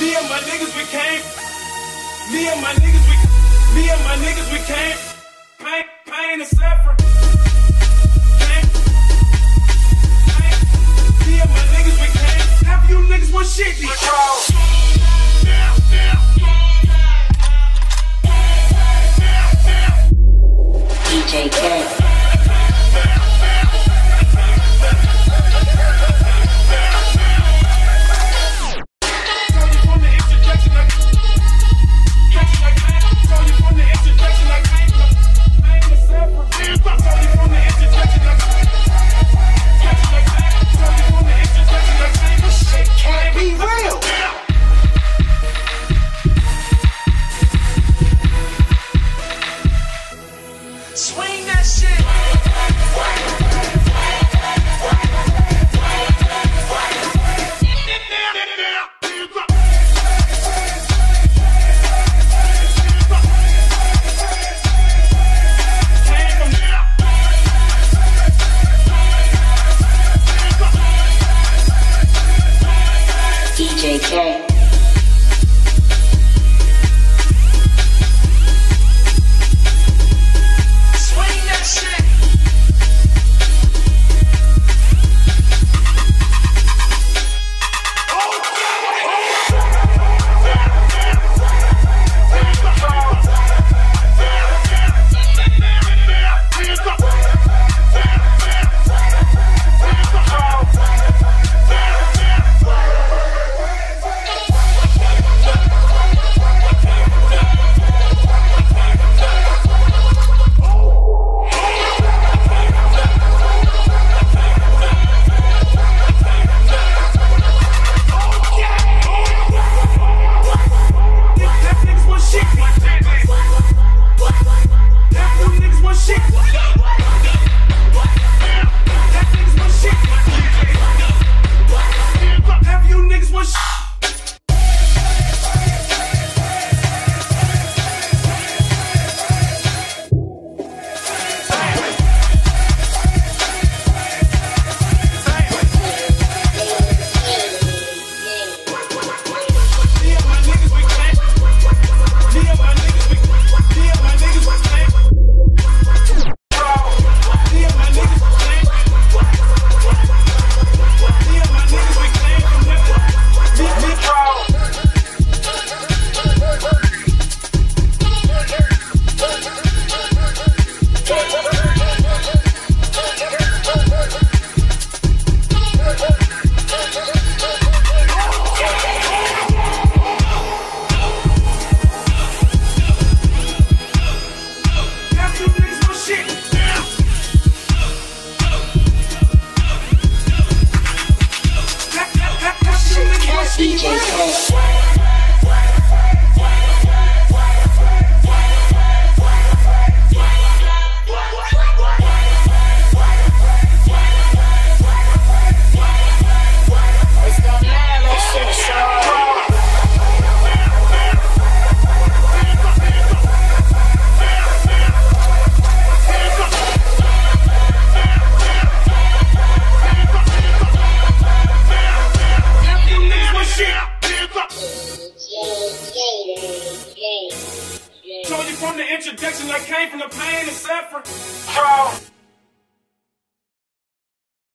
Me and my niggas, we came. Me and my niggas, we. Me and my niggas, we came. Pain, pain and suffering. Okay. shit. DJs. from the introduction, I came from the pain and suffering. How?